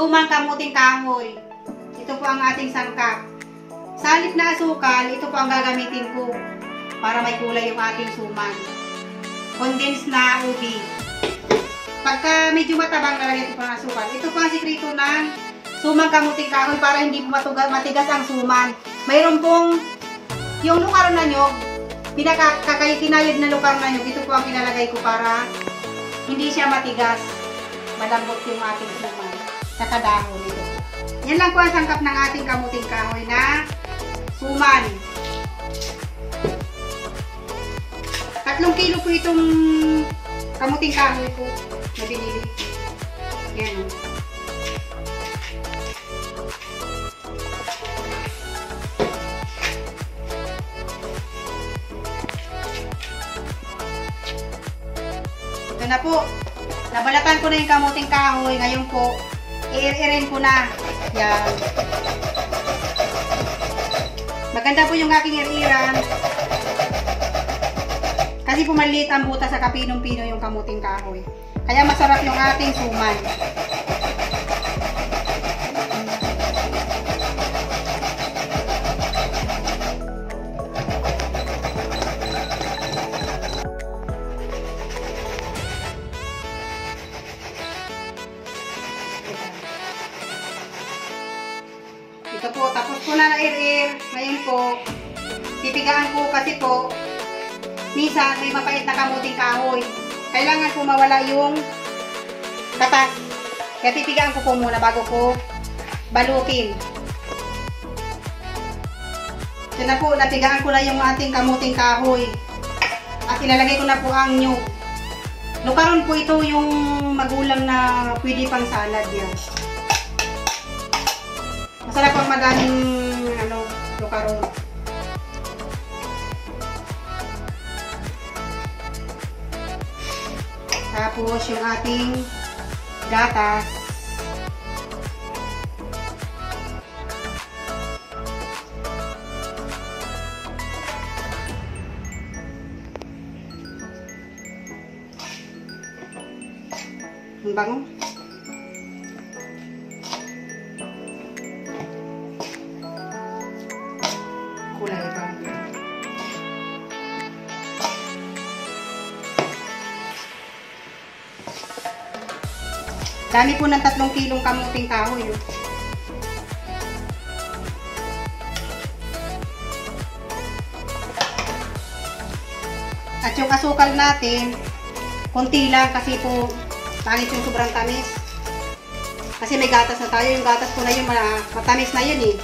sumang kamuting kahoy. Ito po ang ating sangkap. Sa halip na asukal, ito po ang gagamitin ko para may kulay yung ating suman. Condensed na ubi. Pagka medyo matabang lalagyan ito po ng asukal. Ito po ang sikreto ng sumang kamuting kahoy para hindi po matuga, matigas ang suman. Mayroon pong yung lugar na nyog, pinakakakinayod na lugar na nyog, ito po ang ilalagay ko para hindi siya matigas. Malambot yung ating suman. Sa kadahon ito. Yan lang po ang sangkap ng ating kamuting kahoy na suman. Tatlong kilo po itong kamuting kahoy ko na binili. Yan. Ito na po. Nabalatan ko na yung kamuting kahoy. Ngayon po, i-irin ko na. Yan. Maganda po yung aking iriran. Kasi po maliit ang butas sa kapinong-pino yung kamuting kahoy. Kaya masarap yung ating suman. Kasi po, minsan may mapait na kamuting kahoy. Kailangan po mawala yung katas. Kaya pipigaan ko po muna bago ko balutin. Ito na po, napigaan ko na yung ating kamuting kahoy. At ilalagay ko na po ang new. Lukaron po ito yung magulang na pwede pang salad yan. Masarap ang madaming ano, lukaron. Tapos yung ating gatas. Ang bango. Kulay ba? Dami po ng tatlong kilong kamuting kahoy. Oh. At yung asukal natin, konti lang kasi po pangit yung sobrang tamis. Kasi may gatas na tayo. Yung gatas po na yun, matamis na yun eh.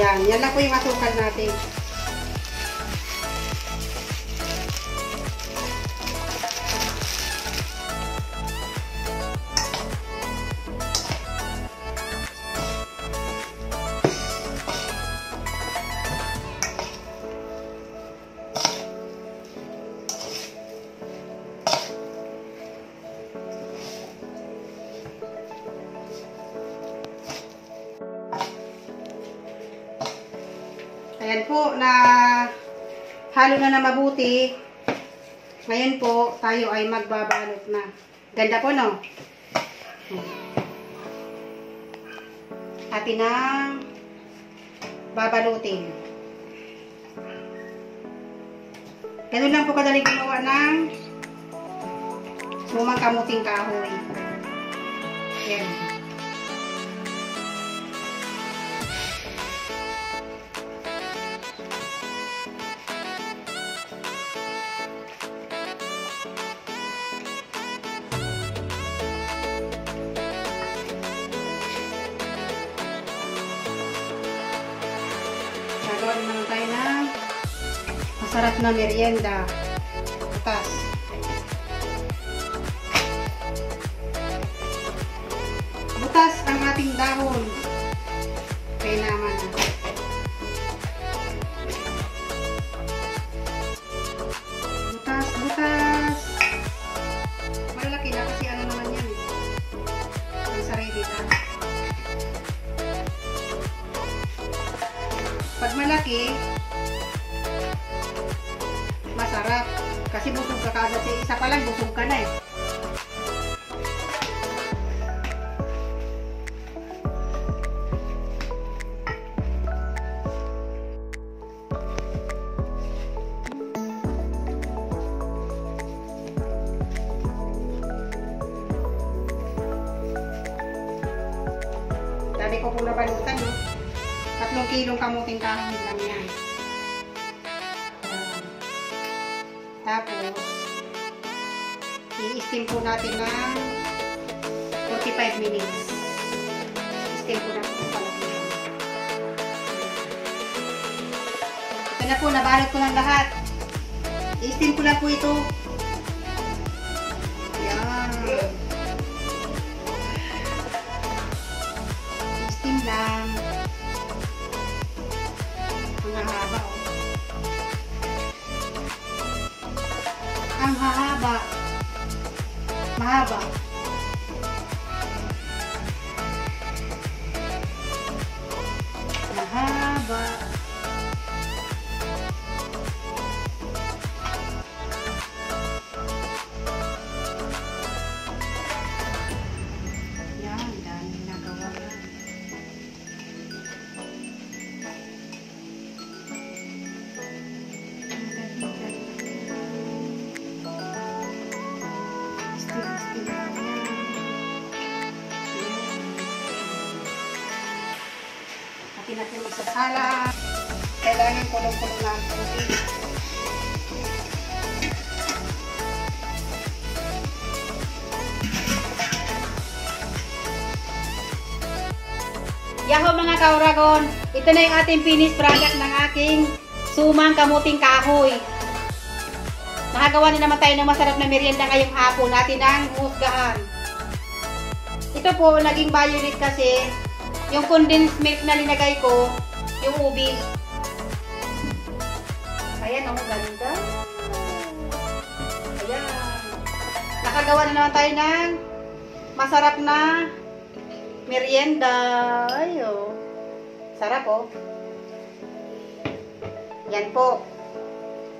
Yan, yan lang po yung asukal natin. Ayan po, na halo na na mabuti. Ngayon po, tayo ay magbabalot na. Ganda po, no? Atin na babalutin. Ganun lang po kadali gumawa ng sumang kamuting kahoy. Ayan. Gagawa naman tayo ng masarap na merienda. Masarap. Kasi busog ka Kasi isa pa lang, busog ka na eh. Dami ko pong nabalutan, no? Tatlong kilong kamuting kahoy lang i-steam po natin ng 45 minutes. I-steam po natin yung palakihan. Ito na po, nabalot ko ng lahat. I-steam ko lang po ito. 妈爱吧。Pati natin magsasala. Kailangan kulong-kulong lang ang tubig. Yaho mga kauragon, ito na yung ating finished product ng aking sumang kamuting kahoy. Nakagawa na naman tayo ng masarap na merienda ngayong hapon natin ang husgahan. Ito po, naging violet kasi yung condensed milk na linagay ko, yung ubi. Ayan, oh, ganda. Ayan. Nakagawa na naman tayo ng masarap na merienda. Ayo. Sarap oh. Yan po.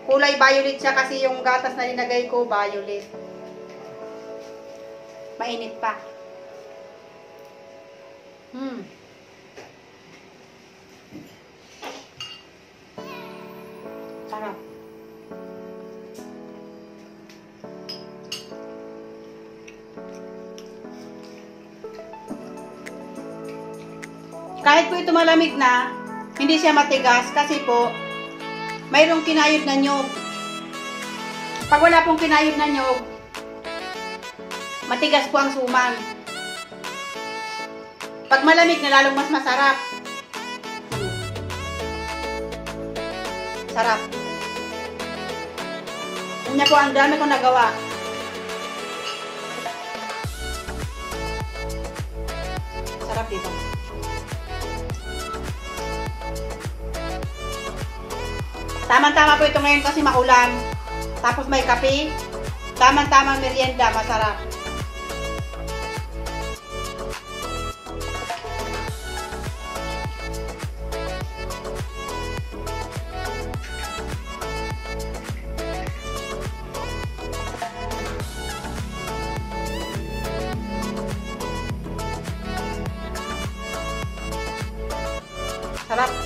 Kulay violet siya kasi yung gatas na linagay ko violet. Mainit pa. Hmm. Sarap. Kahit po ito malamig na, hindi siya matigas kasi po, mayroong kinayod na nyog. Pag wala pong kinayod na nyog, matigas po ang suman. Pag malamig na lalong mas masarap. Sarap. Na po ang dami kong nagawa. Sarap dito. Tama-tama po ito ngayon kasi maulan. Tapos may kape. Tamang-tamang merienda, masarap. Sarap. Hmm.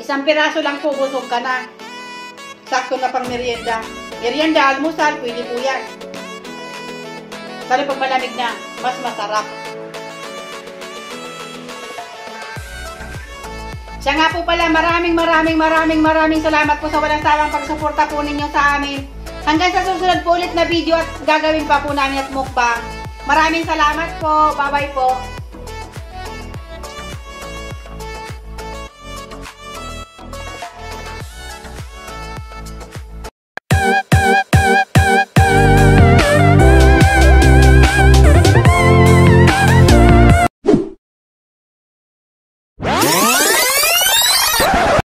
Isang piraso lang po, busog ka na. Sakto na pang merienda. Merienda, almusal, pwede po yan. Pero pag malamig na, mas masarap. Siya nga po pala, maraming maraming maraming maraming salamat po sa walang sawang pagsuporta po ninyo sa amin. Hanggang sa susunod po ulit na video at gagawin pa po namin at mukbang. Maraming salamat po. Bye-bye po.